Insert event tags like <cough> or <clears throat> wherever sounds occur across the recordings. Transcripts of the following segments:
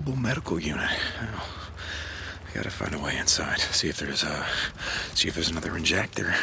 mobile medical unit. I gotta find a way inside. See if there's a, see if there's another injector.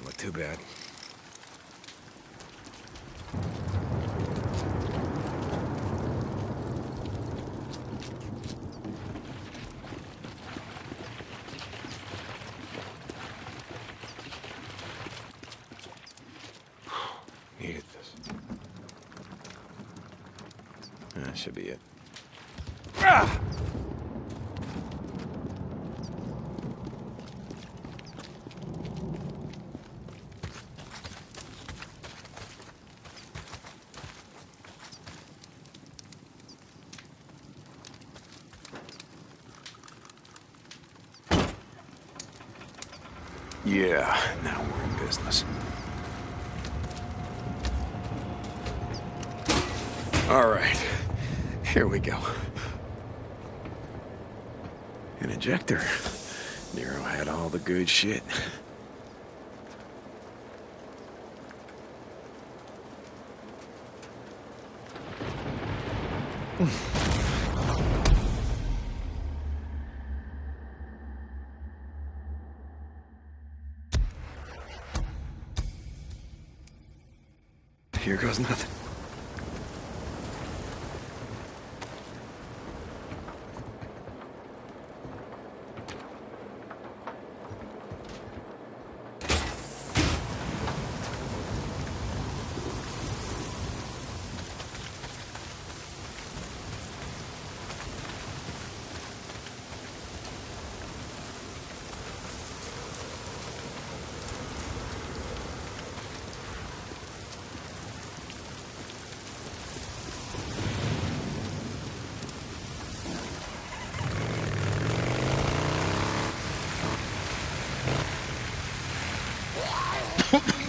Doesn't look too bad. <sighs> Needed this. That should be it. Ah! Yeah, now we're in business. All right, here we go. An ejector. NERO had all the good shit. Here goes nothing.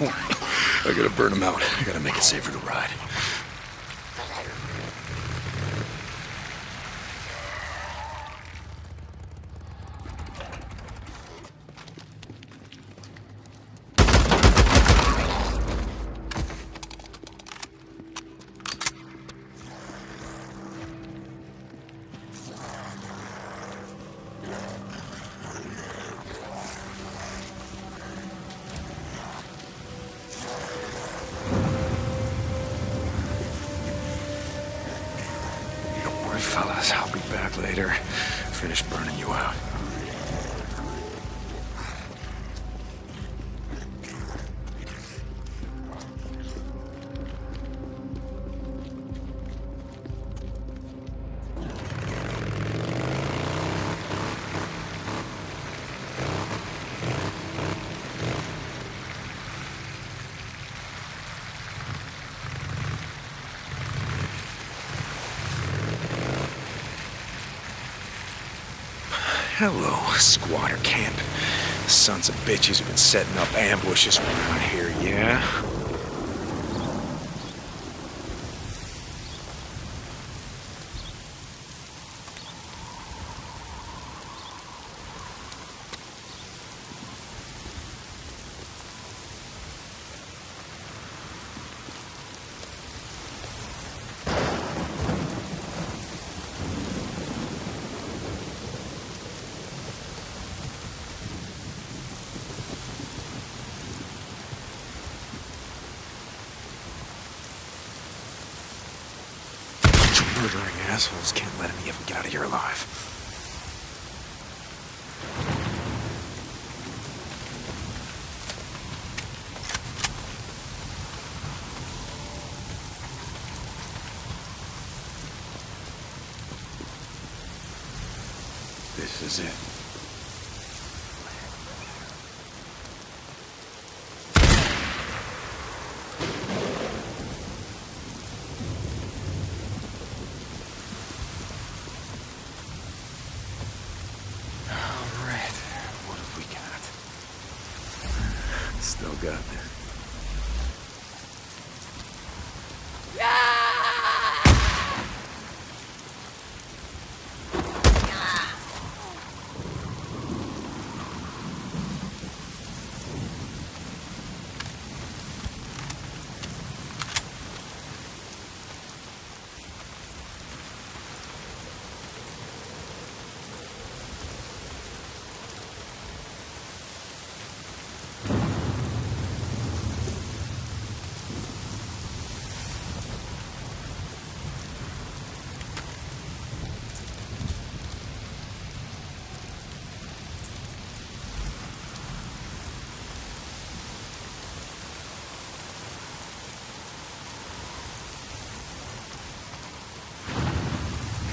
I gotta burn them out. I gotta make it safer to ride. Squatter camp. The Sons of bitches have been setting up ambushes around here, yeah?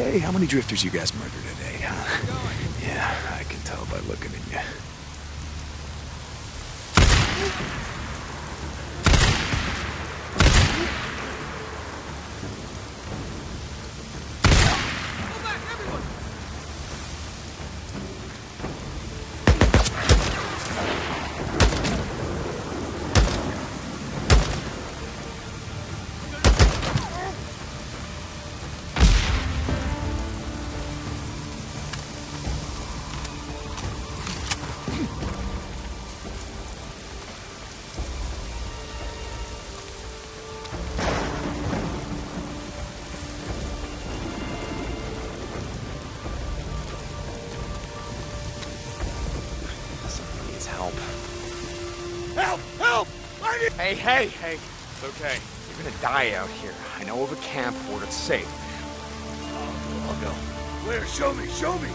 Hey, how many drifters you guys Hey, hey, hey. It's okay. You're gonna die out here. I know of a camp where it's safe. I'll go. Where? Show me, show me!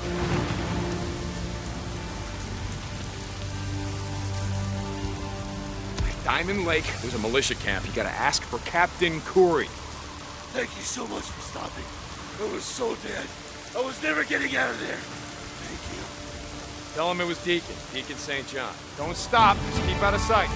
Diamond Lake, there's a militia camp. You gotta ask for Captain Kouri. Thank you so much for stopping. I was so dead. I was never getting out of there. Thank you. Tell him it was Deacon, Deacon St. John. Don't stop, just keep out of sight.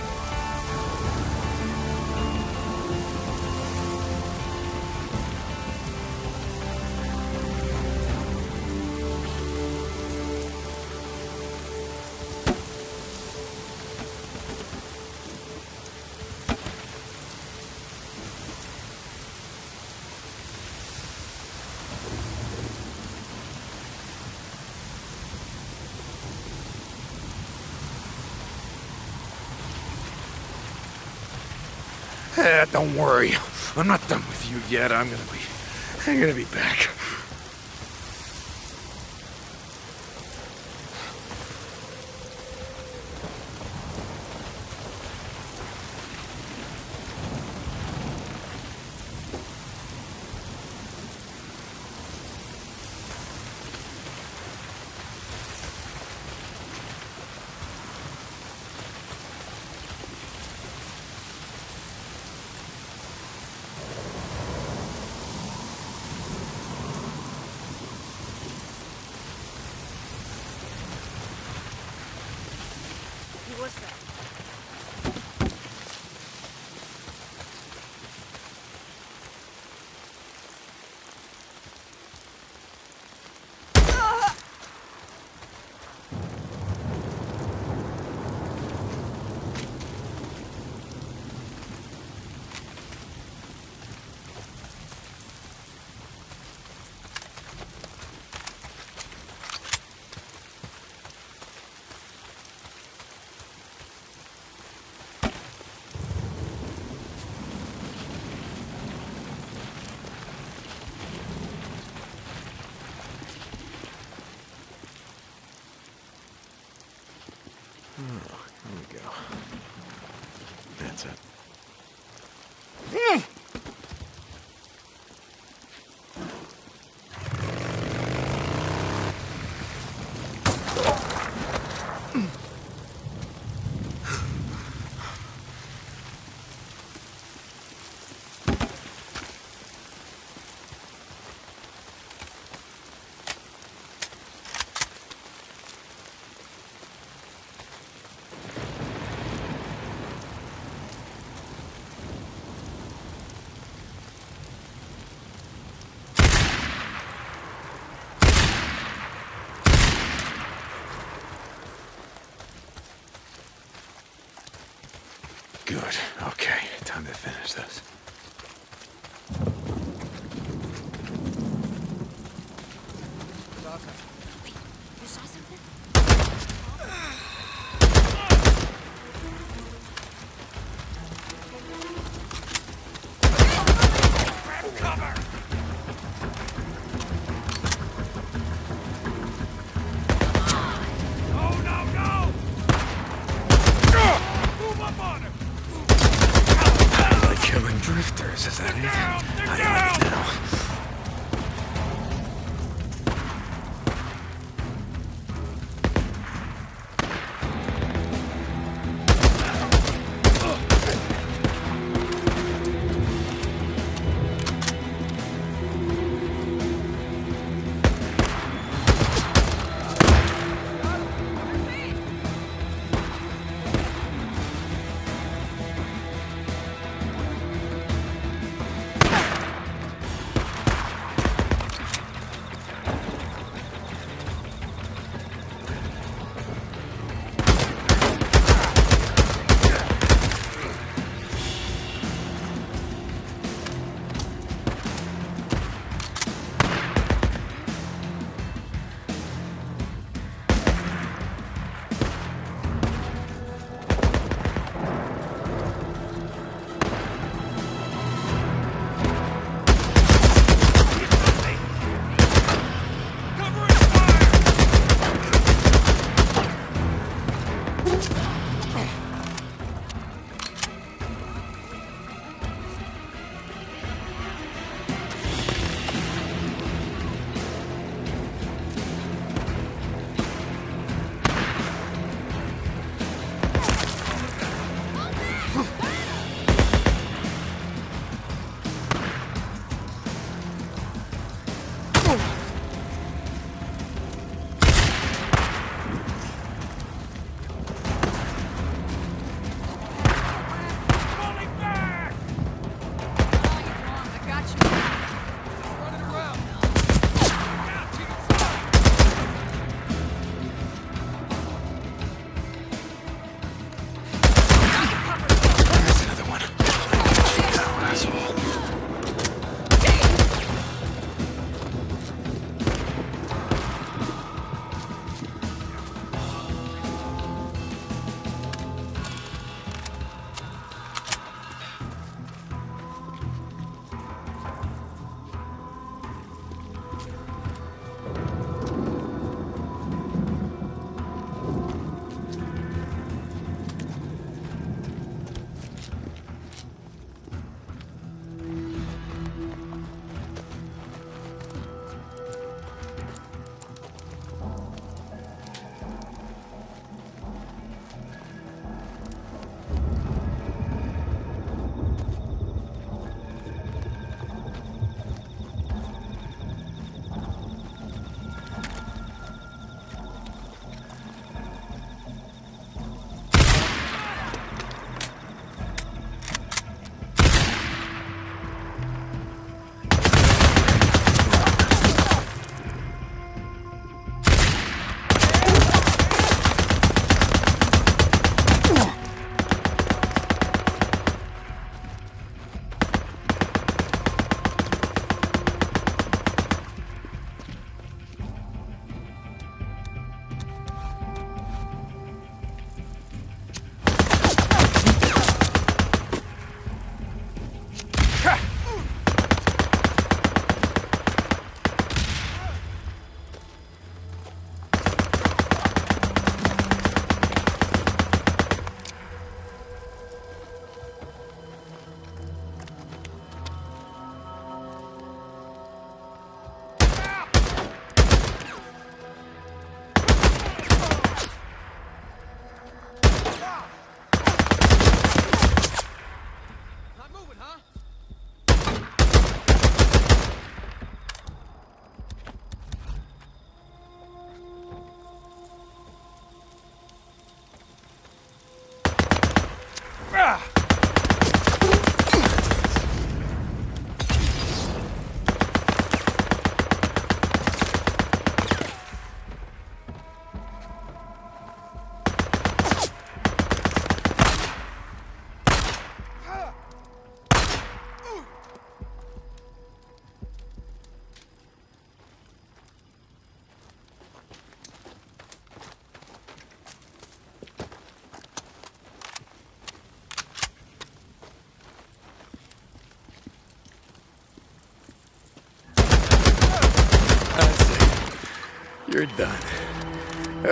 Eh, don't worry. I'm not done with you yet. I'm gonna be... I'm gonna be back.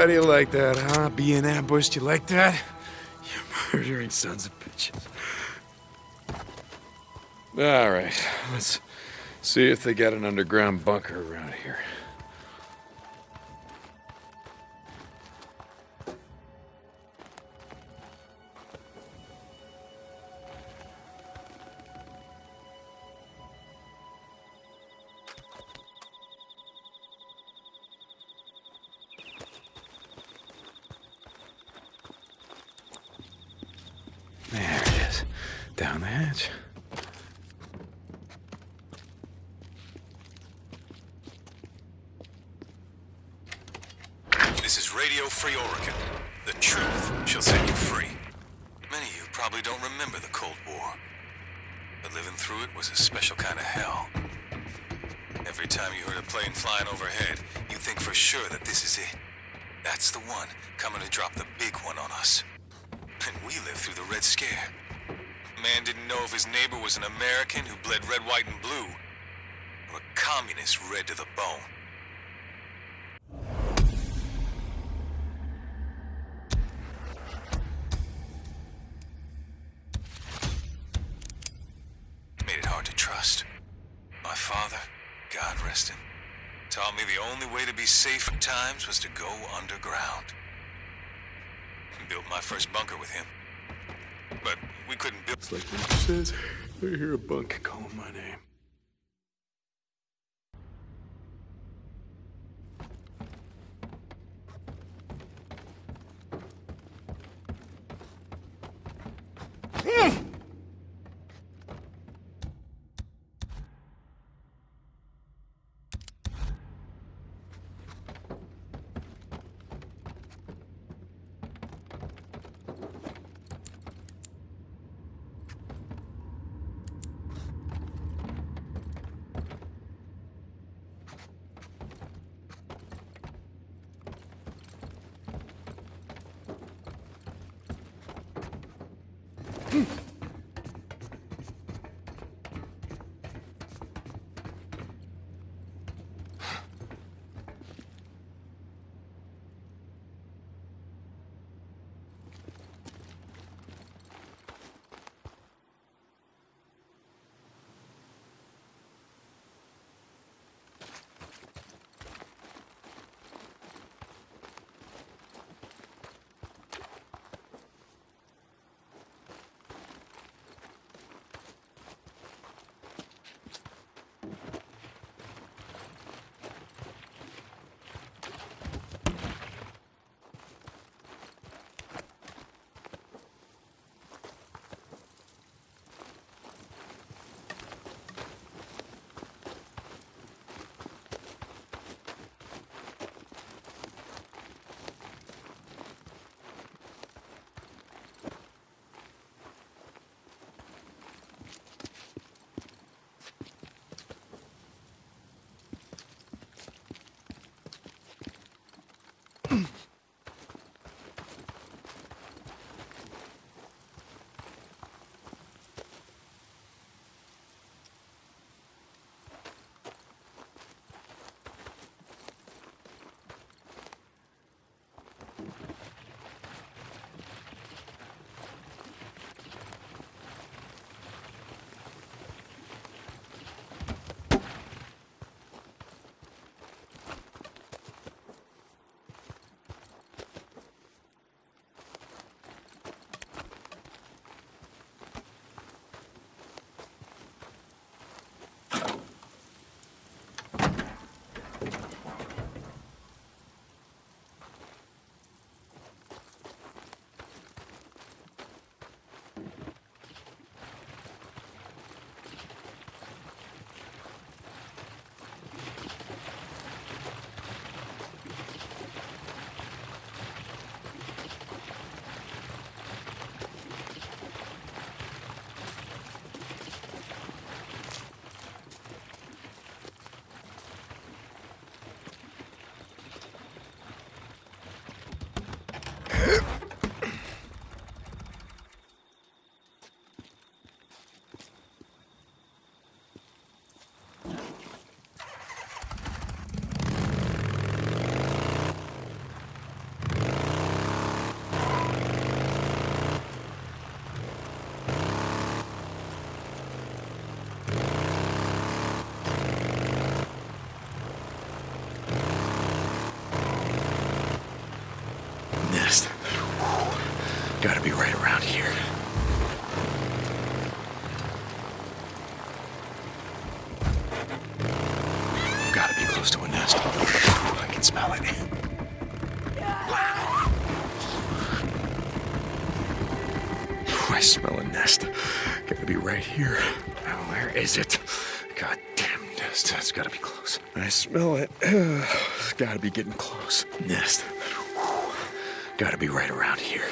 How do you like that, huh? Being ambushed, you like that? You murdering sons of bitches. All right, let's see if they got an underground bunker around here. Coming to drop the big one on us. And we lived through the Red Scare. Man didn't know if his neighbor was an American who bled red, white, and blue, or a communist red to the bone. Made it hard to trust. My father, God rest him, taught me the only way to be safe at times was to go underground. Built my first bunker with him. But we couldn't build. It's like Richard says, I hear a bunk calling my name. Here. Now, where is it? Goddamn nest. That's gotta be close. I smell it. <sighs> It's gotta be getting close. Nest. Gotta be right around here.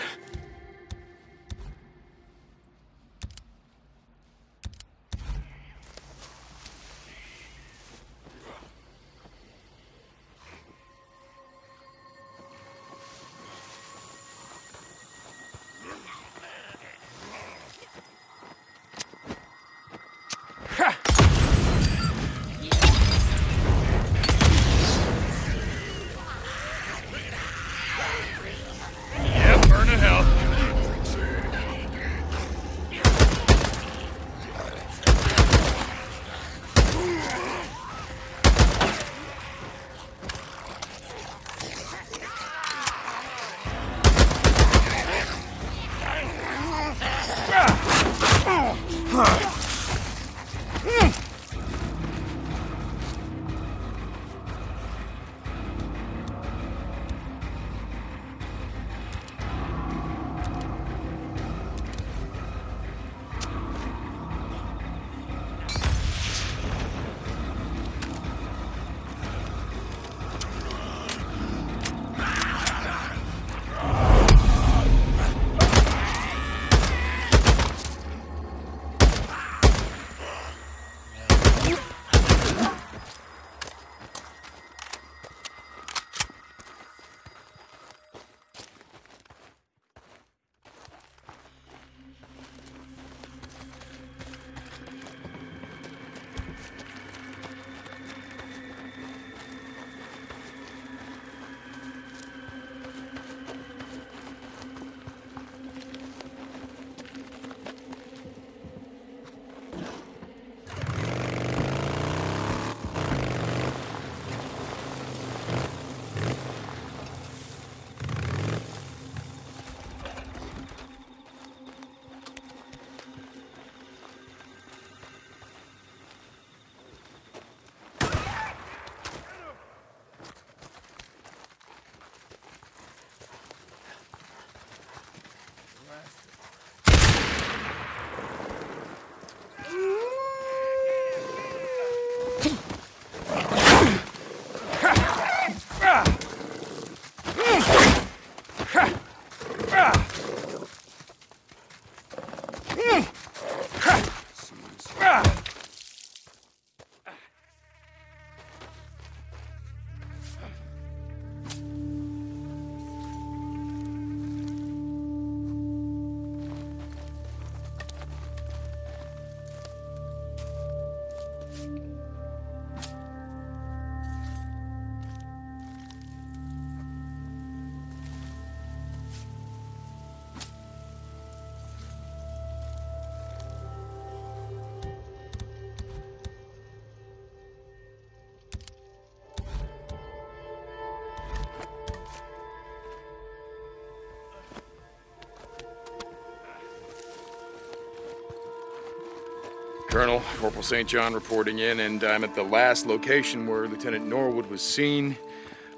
Colonel, Corporal St. John reporting in, and I'm at the last location where Lieutenant Norwood was seen.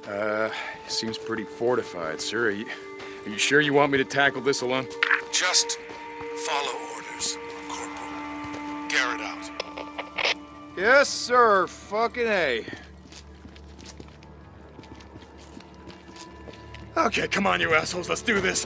Uh, seems pretty fortified, sir. Are you, are you sure you want me to tackle this alone? Just follow orders, Corporal. Garrett out. Yes, sir. Fucking A. Okay, come on, you assholes. Let's do this.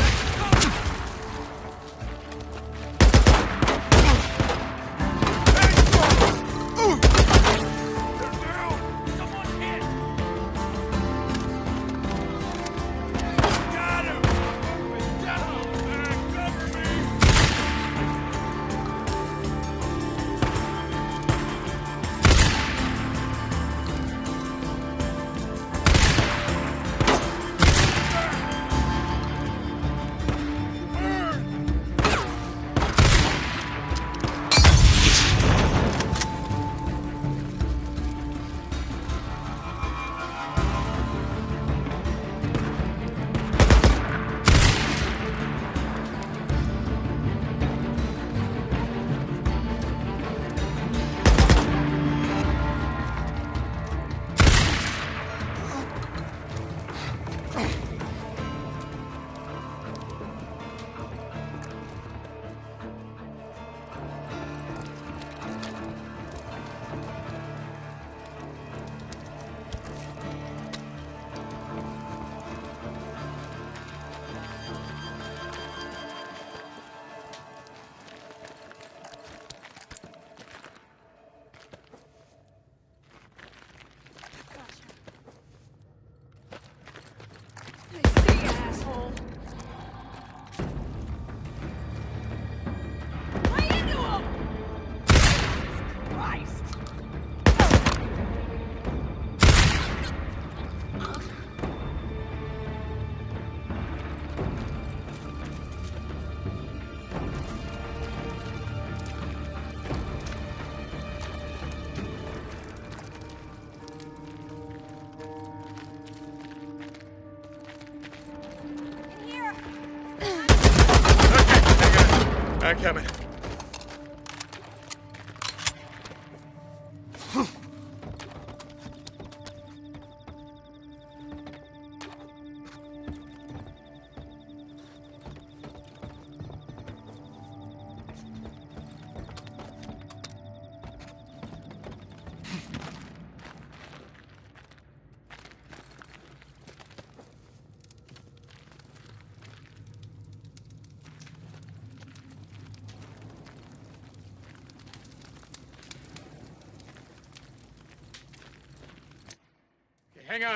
I'm coming.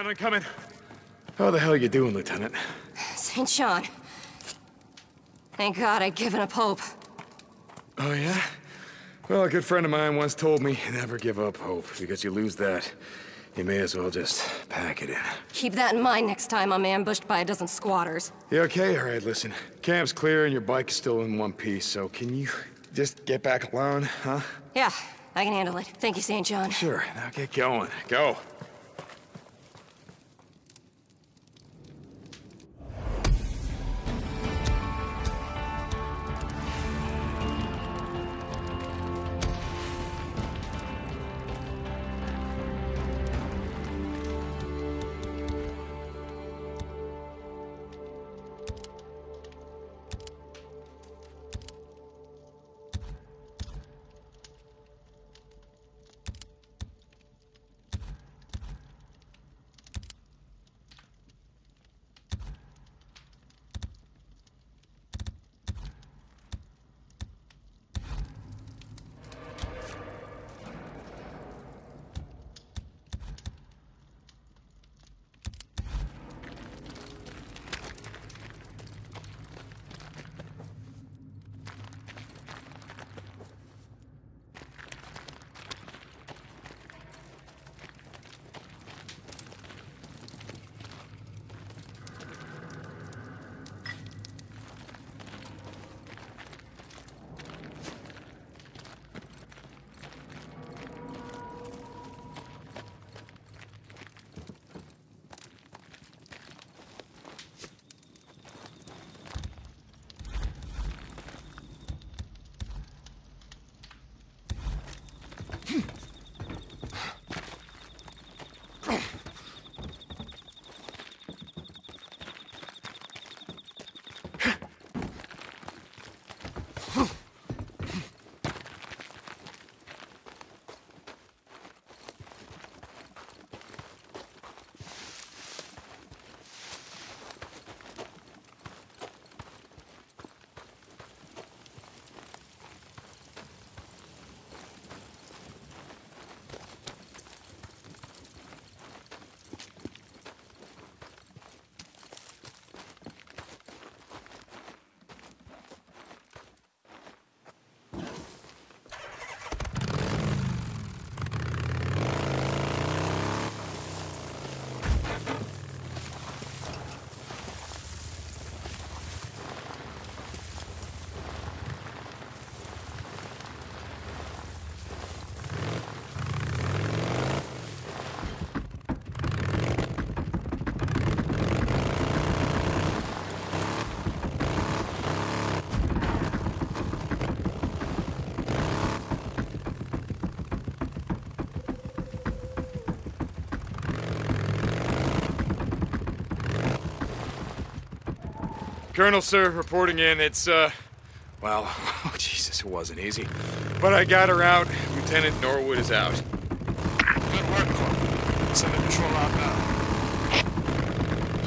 On, I'm coming. How the hell are you doing, Lieutenant? St. John. Thank God I'd given up hope. Oh, yeah? Well, a good friend of mine once told me, never give up hope, because you lose that, you may as well just pack it in. Keep that in mind next time I'm ambushed by a dozen squatters. You okay? All right, listen. Camp's clear and your bike is still in one piece, so can you just get back alone, huh? Yeah, I can handle it. Thank you, St. John. Sure, now get going. Go. Colonel, sir, reporting in. It's, uh, well, <laughs> oh, Jesus, it wasn't easy. But I got her out. Lieutenant Norwood is out. Good work, Corporal. Send a patrol out now.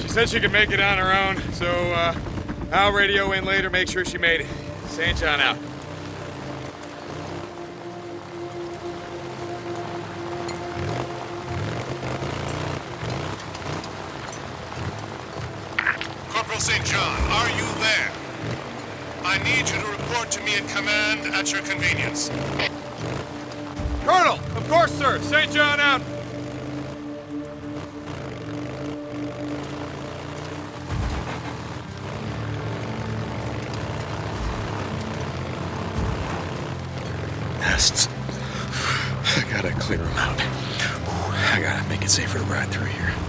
She said she could make it on her own, so, uh, I'll radio in later, make sure she made it. St. John out. Sir! St. John out! Nests. <sighs> I gotta clear them out. Ooh, I gotta make it safer to ride through here.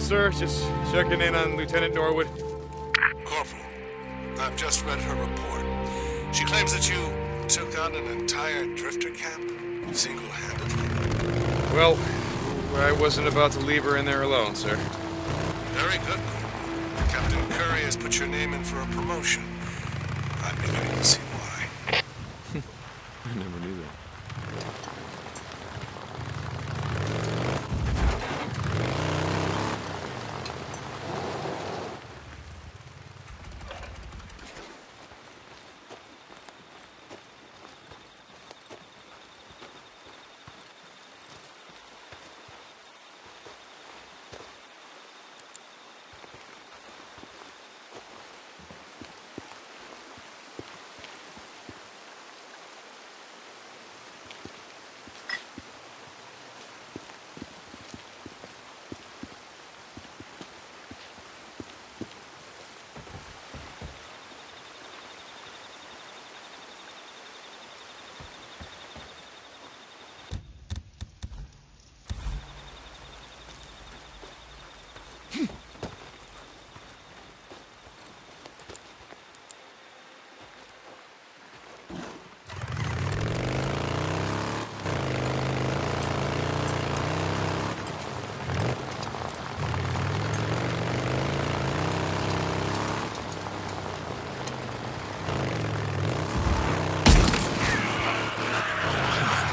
Colonel, sir, just checking in on Lieutenant Norwood. Corporal, I've just read her report. She claims that you took on an entire drifter camp single-handedly. Well, I wasn't about to leave her in there alone, sir. Very good. Captain Kouri has put your name in for a promotion. I'm beginning to see why. I never knew that.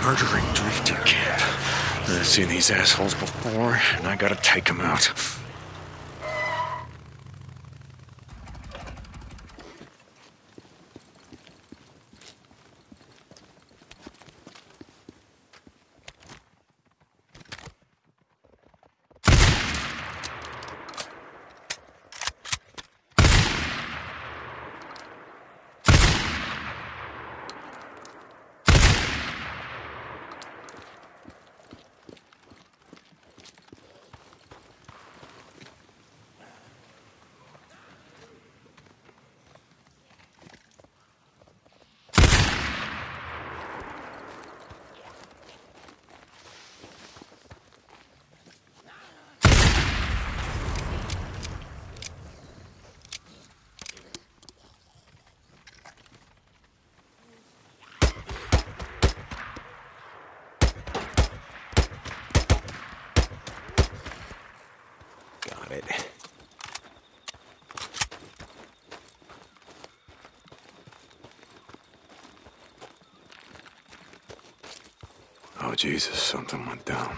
Murdering drifting camp. I've seen these assholes before, and I gotta take them out. Got it. Oh, Jesus, something went down.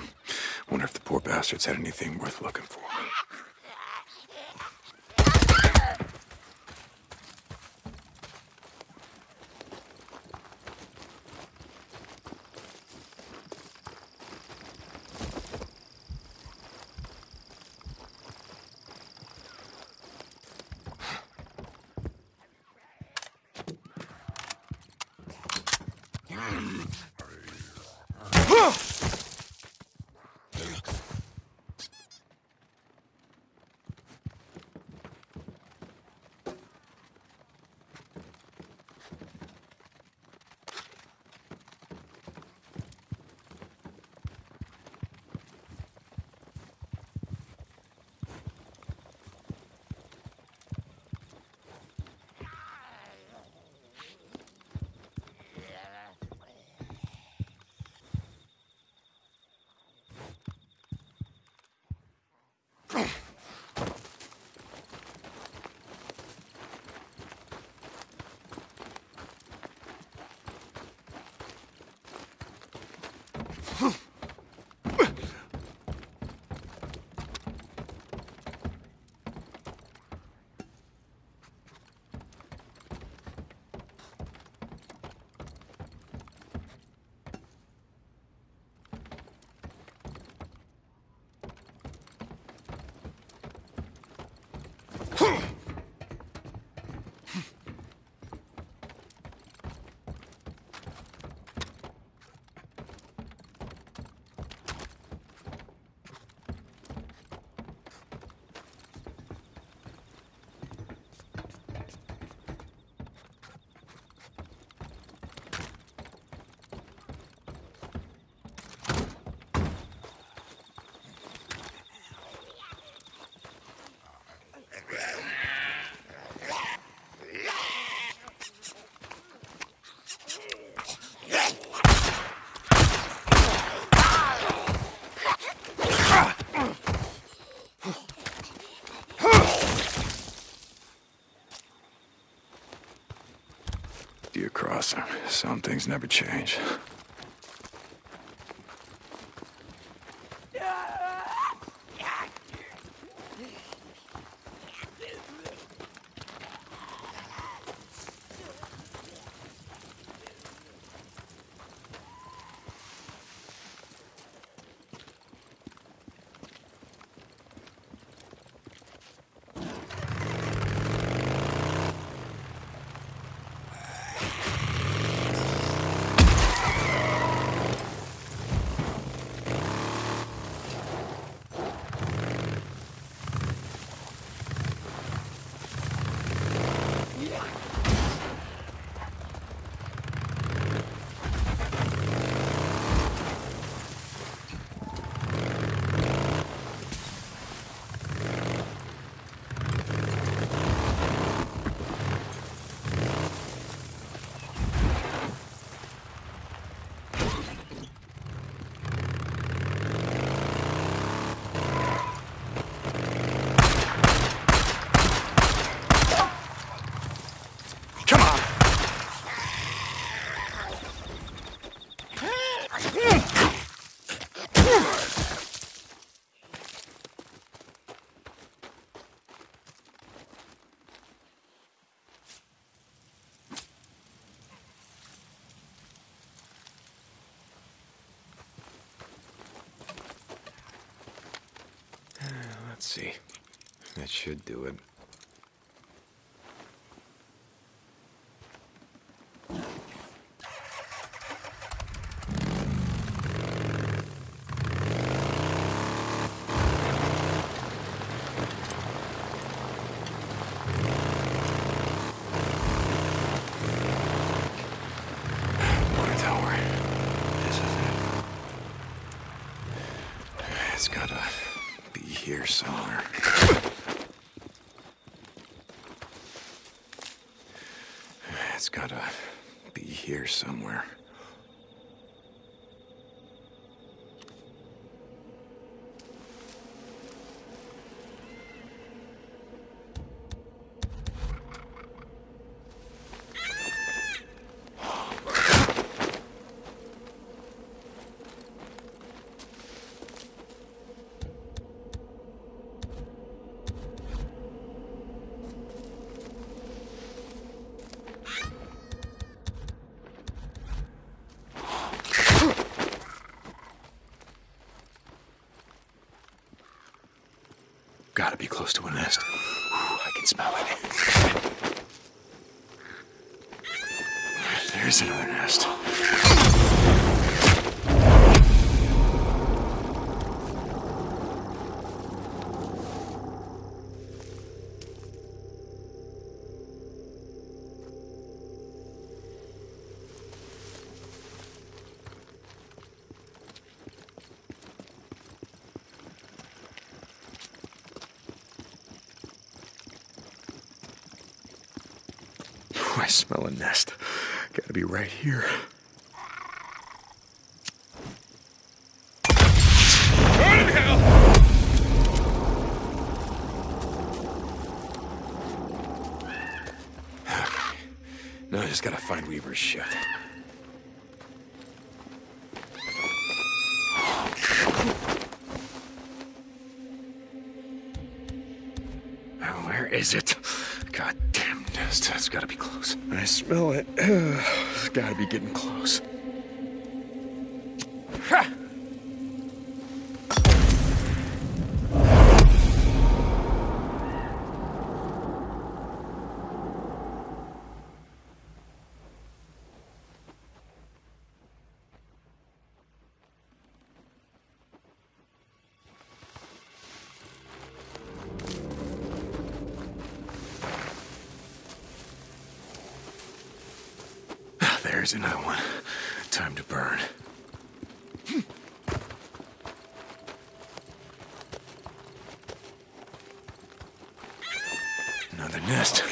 Wonder if the poor bastards had anything worth looking for. Some, things never change. Come on! Let's see. That should do it. Boy, don't worry. This is it. It's gotta be here somewhere. It's gotta be here somewhere. Gotta be close to a nest. Whew, I can smell it. There's another nest. Smell a nest. Gotta be right here. What? Now I just gotta find Weaver's shit. Where is it? That's gotta be close. I smell it. <sighs> It's gotta be getting close. There's another one. Time to burn. Another nest.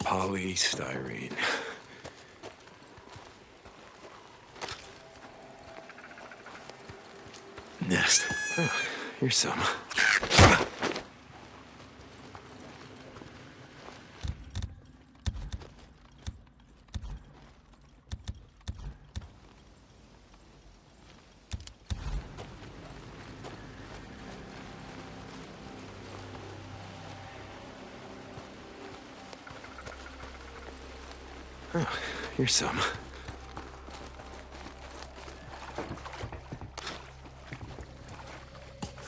Polystyrene. Nest. Oh, here's some. Oh, here's some.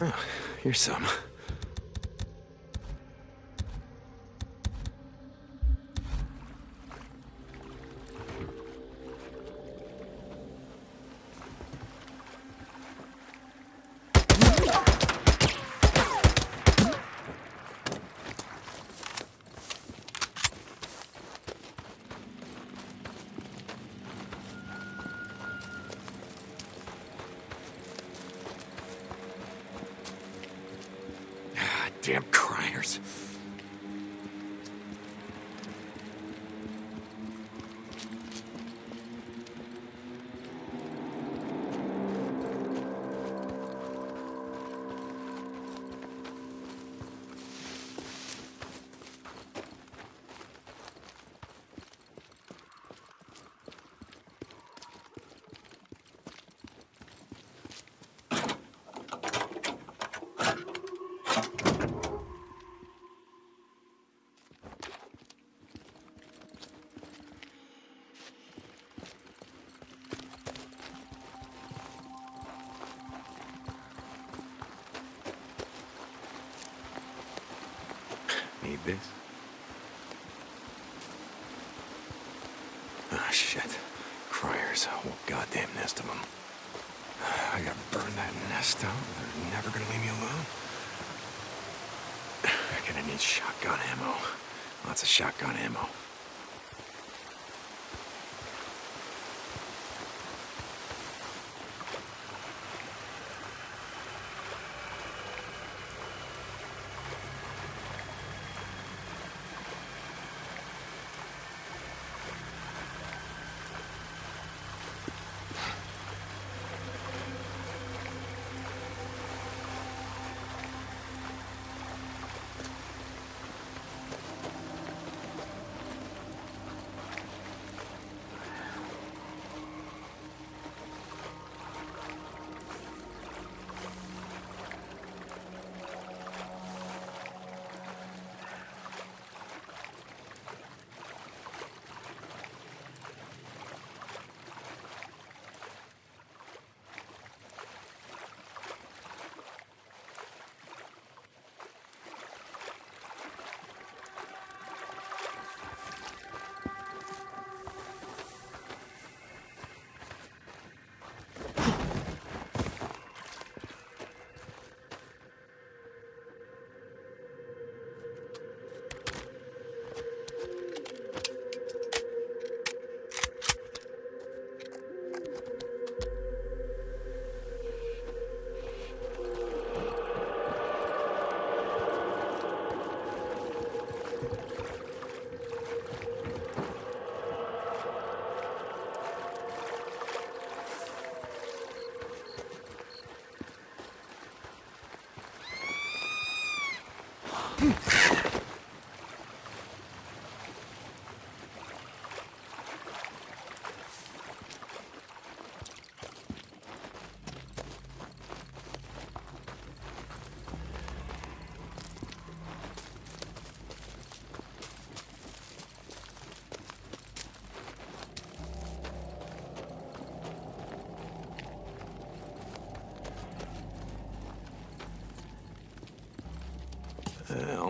Oh, here's some. Ah, damn criers.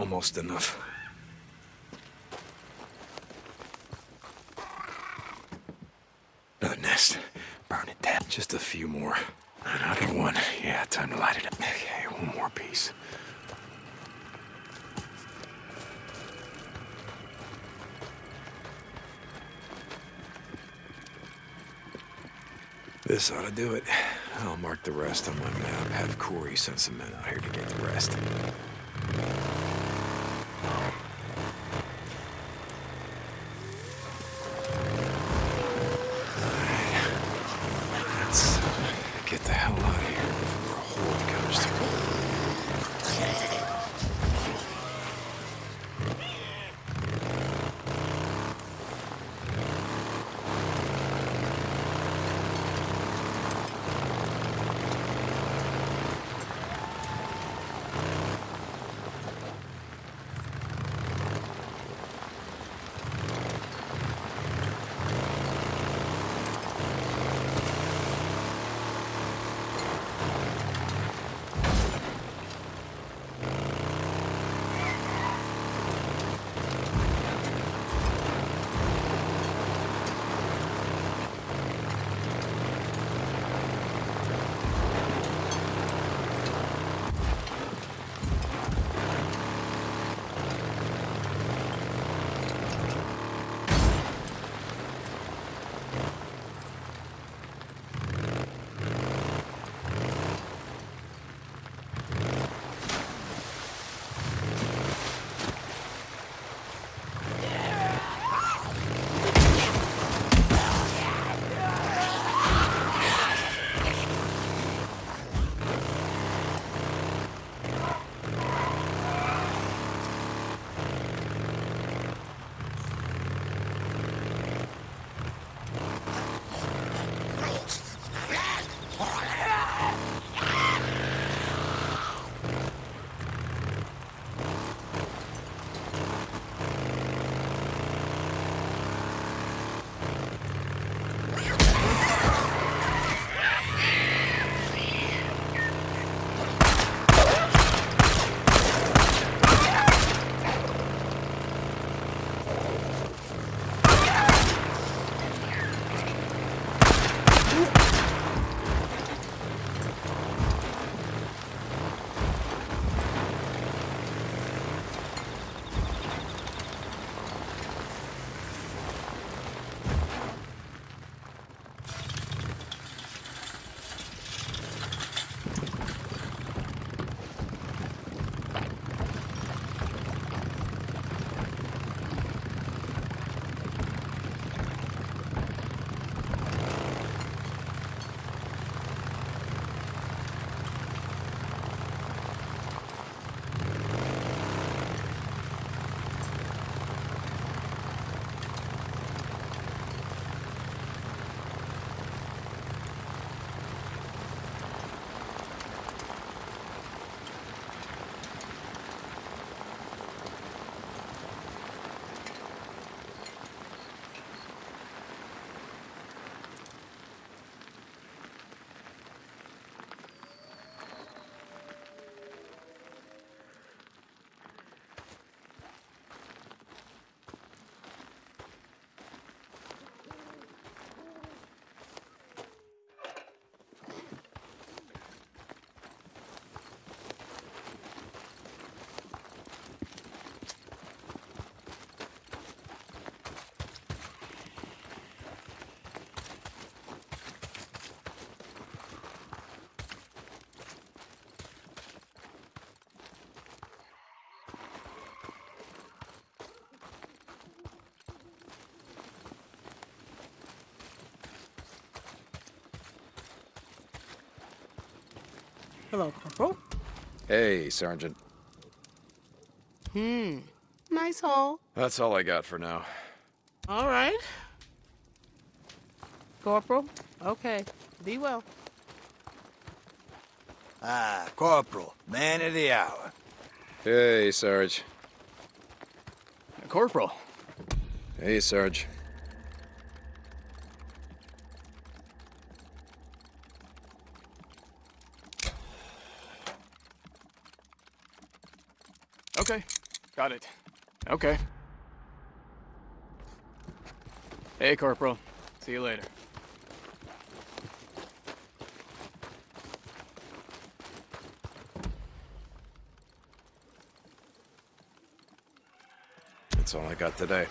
Almost enough. Another nest. Burn it down. Just a few more. Another one. Yeah, time to light it up. Okay, one more piece. This ought to do it. I'll mark the rest on my map. Have Kouri send some men out here to get the rest. Hello, Corporal. Hey, Sergeant. Hmm. Nice haul. That's all I got for now. All right. Corporal. Okay. Be well. Ah, Corporal, man of the hour. Hey, Sarge. Corporal. Hey, Sarge. Okay. Got it. Okay. Hey, Corporal. See you later. That's all I got today.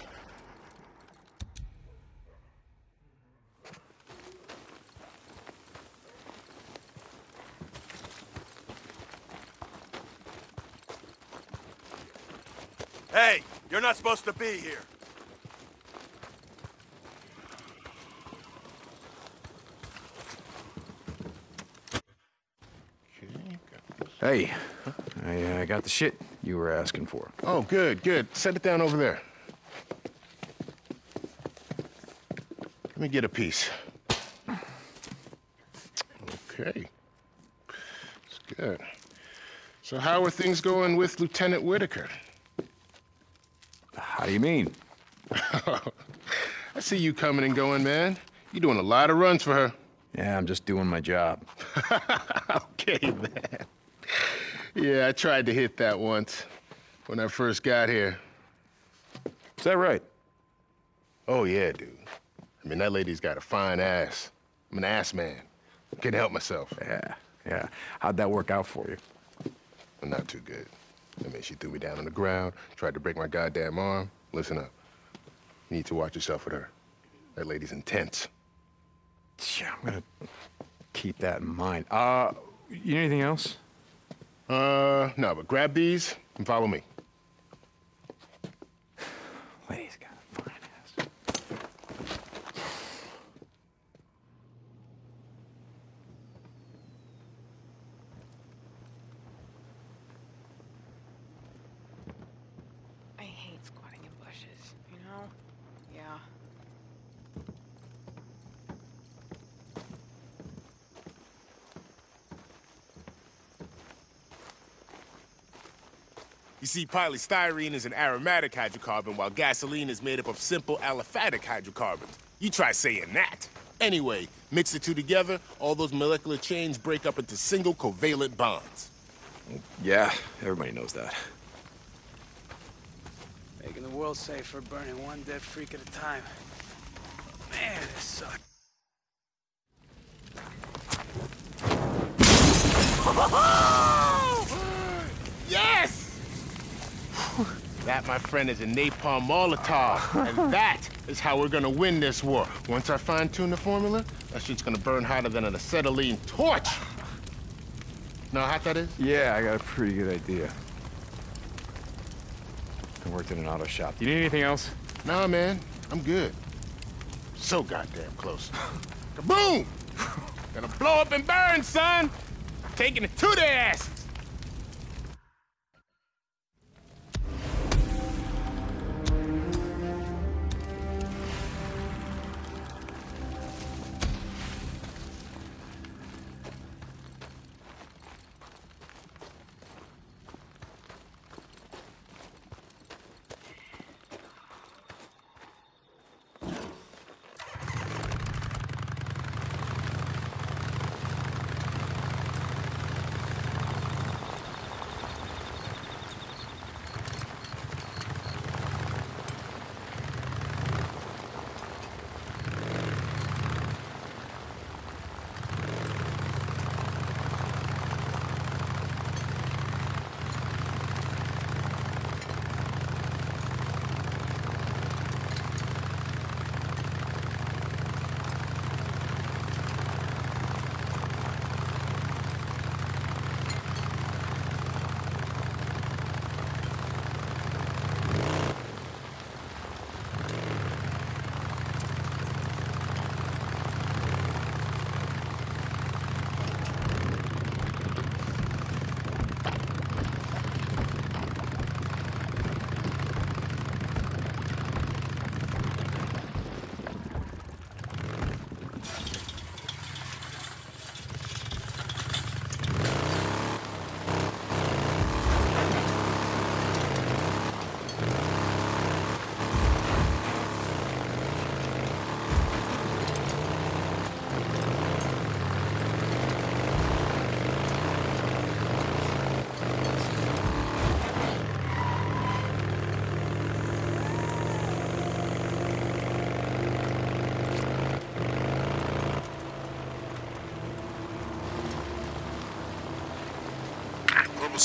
Hey, you're not supposed to be here. Hey, I uh, got the shit you were asking for. Oh, good, good. Set it down over there. Let me get a piece. Okay. It's good. So how are things going with Lieutenant Whitaker? How do you mean? <laughs> I see you coming and going, man. You're doing a lot of runs for her. Yeah, I'm just doing my job. <laughs> okay, man. Yeah, I tried to hit that once when I first got here. Is that right? Oh, yeah, dude. I mean, that lady's got a fine ass. I'm an ass man. Can't help myself. Yeah, yeah. How'd that work out for you? Well, not too good. I mean, she threw me down on the ground, tried to break my goddamn arm. Listen up. You need to watch yourself with her. That lady's intense. Yeah, I'm gonna keep that in mind. Uh, you need anything else? Uh, no, but grab these and follow me. Lady's got a fine ass. I hate squatting in bushes, you know? Yeah. You see, polystyrene is an aromatic hydrocarbon, while gasoline is made up of simple aliphatic hydrocarbons. You try saying that. Anyway, mix the two together, all those molecular chains break up into single covalent bonds. Yeah, everybody knows that. Making the world safer, burning one dead freak at a time. Man, this sucks. <laughs> Yes! That, my friend, is a napalm Molotov, <laughs> and that is how we're gonna win this war. Once I fine-tune the formula, that shit's gonna burn hotter than an acetylene torch. Know how hot that is? Yeah, I got a pretty good idea. I worked in an auto shop. Do you need anything else? Nah, man, I'm good. So goddamn close. <laughs> Kaboom! Gonna blow up and burn, son! Taking it to their asses!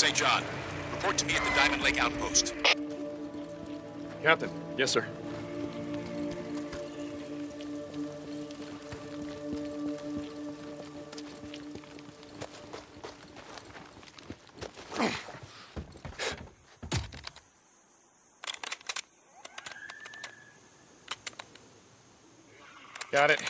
St. John. Report to me at the Diamond Lake outpost. Captain. Yes, sir. Got it.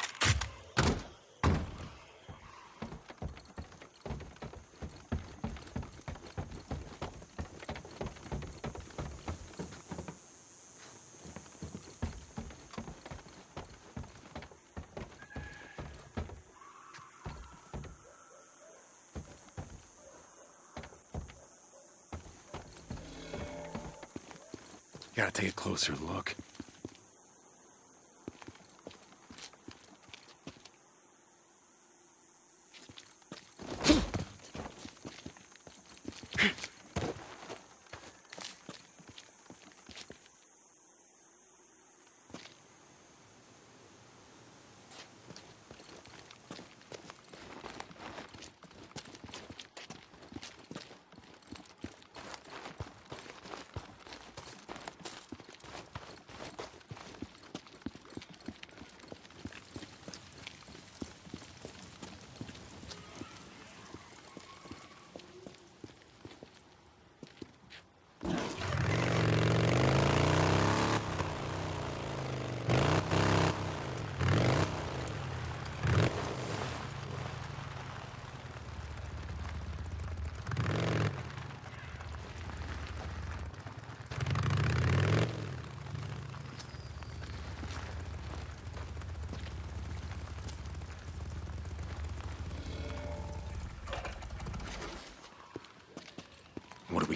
Gotta take a closer look.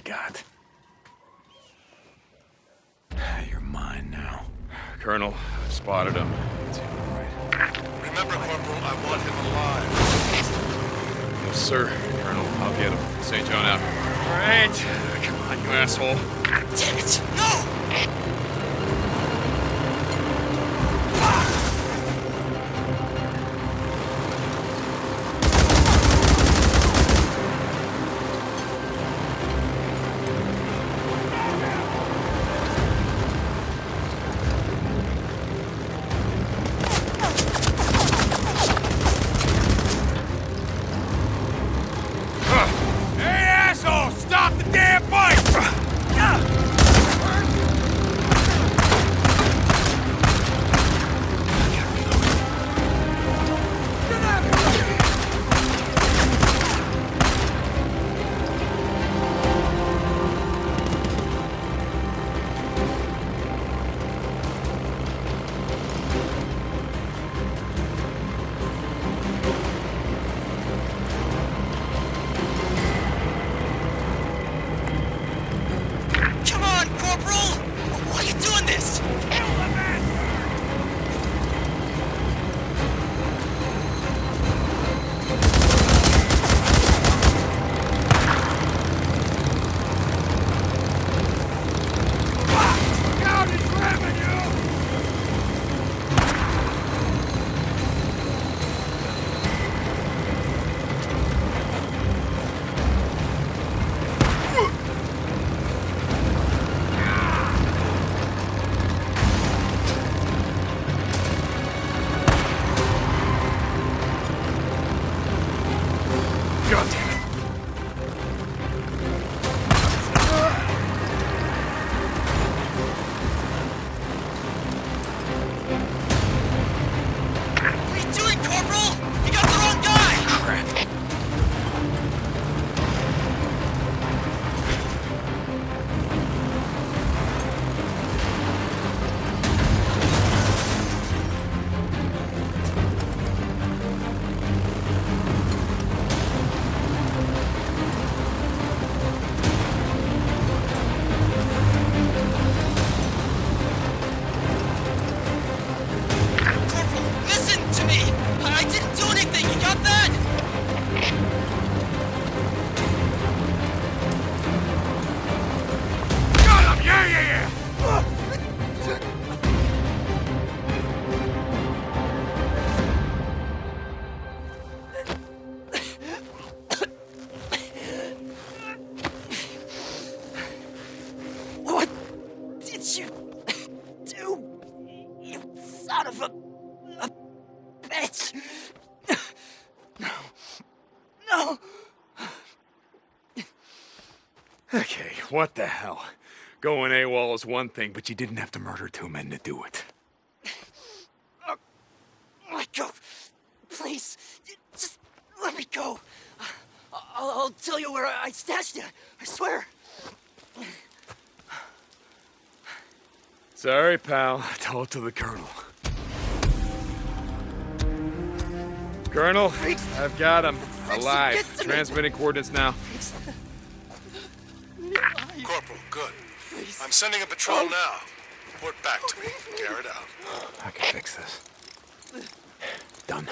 Got? You're mine now. Colonel, I've spotted him. Remember, Corporal, I want him alive. Yes, sir. Colonel, I'll get him. St. John out. All right. Come on, you asshole. Damn it! No! Hey, what the hell? Going AWOL is one thing, but you didn't have to murder two men to do it. Uh, let go. Please. Just let me go. I'll, I'll tell you where I stashed it. I swear. Sorry, pal. Tell it to the Colonel. Colonel, I've got him. Alive. get to me. Transmitting coordinates now. Corporal, good. I'm sending a patrol oh. now. Report back to me. Garrett out. I can fix this. Done.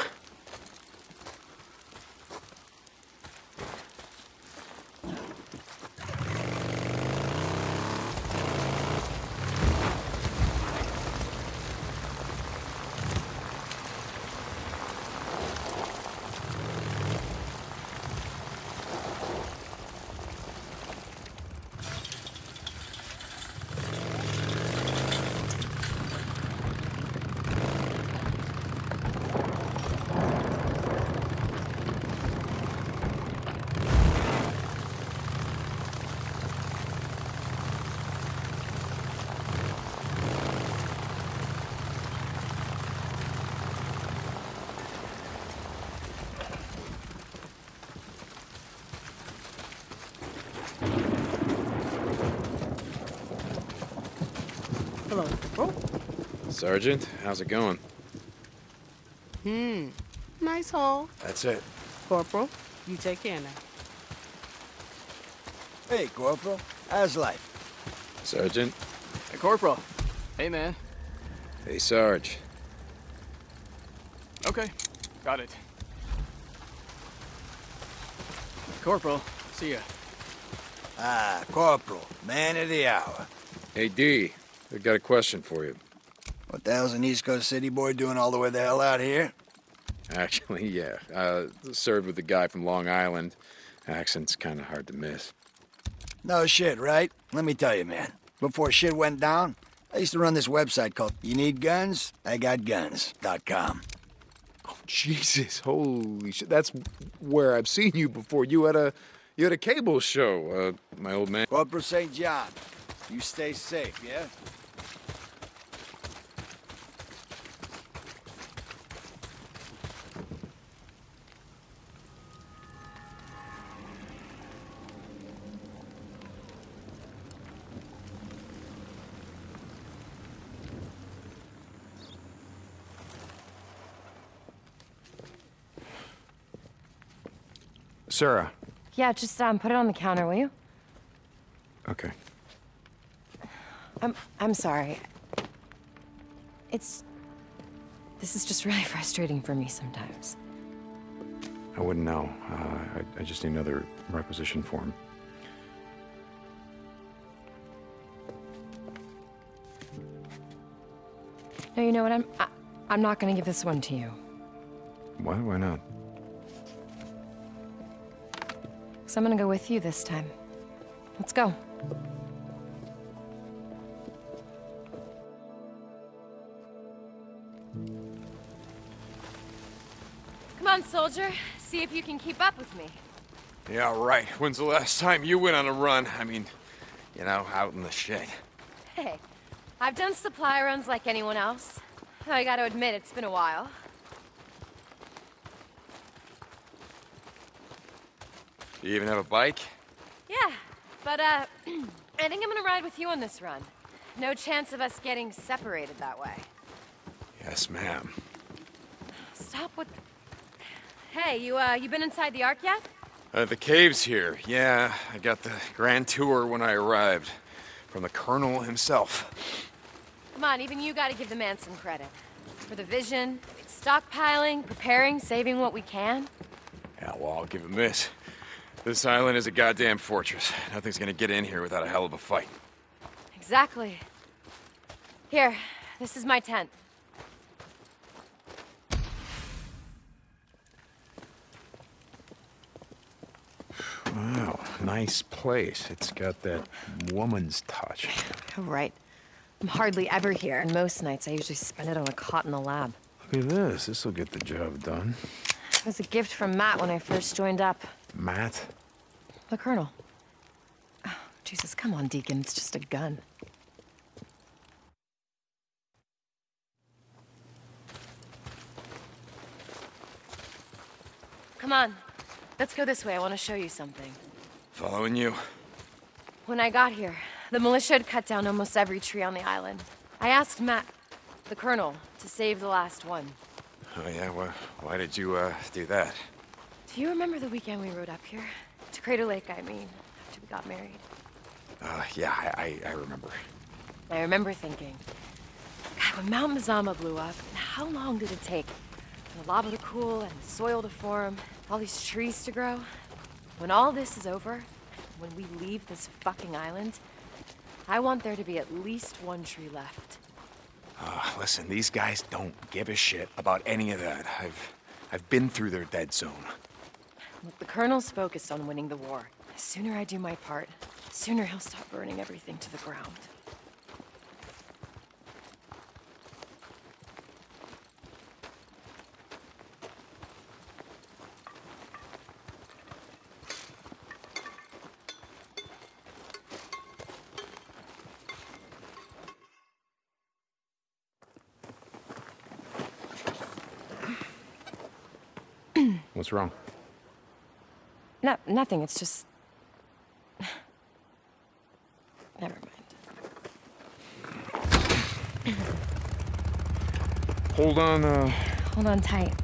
Hello. Oh. Sergeant, how's it going? Hmm. Nice haul. That's it. Corporal, you take care now. Hey, Corporal. How's life? Sergeant. Hey, Corporal. Hey, man. Hey, Sarge. Okay, got it. Corporal, see ya. Ah, Corporal. Man of the hour. Hey, D. I got a question for you. What the hell's an East Coast city boy doing all the way the hell out here? Actually, yeah. Uh, served with the guy from Long Island. Accent's kind of hard to miss. No shit, right? Let me tell you, man. Before shit went down, I used to run this website called You Need Guns? I Got Guns.com. Oh, Jesus. Holy shit. That's where I've seen you before. You had a you had a cable show, uh, my old man. Corporal St. John, you stay safe, yeah? Sarah. Yeah, just um, put it on the counter, will you? Okay. I'm I'm sorry. It's this is just really <laughs> frustrating for me sometimes. I wouldn't know. Uh, I, I just need another requisition form. No, you know what? I'm I, I'm not gonna give this one to you. Why? Why not? Cause I'm gonna go with you this time. Let's go. Come on, soldier. See if you can keep up with me. Yeah, right. When's the last time you went on a run? I mean, you know, out in the shade. Hey, I've done supply runs like anyone else. I gotta admit, it's been a while. Do you even have a bike? Yeah, but uh, <clears throat> I think I'm gonna ride with you on this run. No chance of us getting separated that way. Yes, ma'am. Stop with. Hey, you uh, you been inside the Ark yet? Uh, the cave's here. Yeah, I got the grand tour when I arrived. From the Colonel himself. Come on, even you gotta give the man some credit. For the vision, stockpiling, preparing, saving what we can. Yeah, well, I'll give him this. This island is a goddamn fortress. Nothing's gonna get in here without a hell of a fight. Exactly. Here, this is my tent. Wow, nice place. It's got that woman's touch. Right. I'm hardly ever here, and most nights I usually spend it on a cot in the lab. Look at this. This'll get the job done. It was a gift from Matt when I first joined up. Matt? The Colonel. Oh, Jesus, come on, Deacon. It's just a gun. Come on. Let's go this way. I want to show you something. Following you. When I got here, the militia had cut down almost every tree on the island. I asked Matt, the colonel, to save the last one. Oh, yeah? Why, why did you, uh, do that? Do you remember the weekend we rode up here? To Crater Lake, I mean, after we got married. Uh, yeah, I, I, I remember. I remember thinking, God, when Mount Mazama blew up, how long did it take for the lava to cool and the soil to form, all these trees to grow? When all this is over, when we leave this fucking island, I want there to be at least one tree left. Uh, listen, these guys don't give a shit about any of that. I've, I've been through their dead zone. The Colonel's focused on winning the war. The sooner I do my part, the sooner he'll stop burning everything to the ground. What's wrong? No, nothing. It's just. <sighs> Never mind. Hold on, uh... Hold on tight.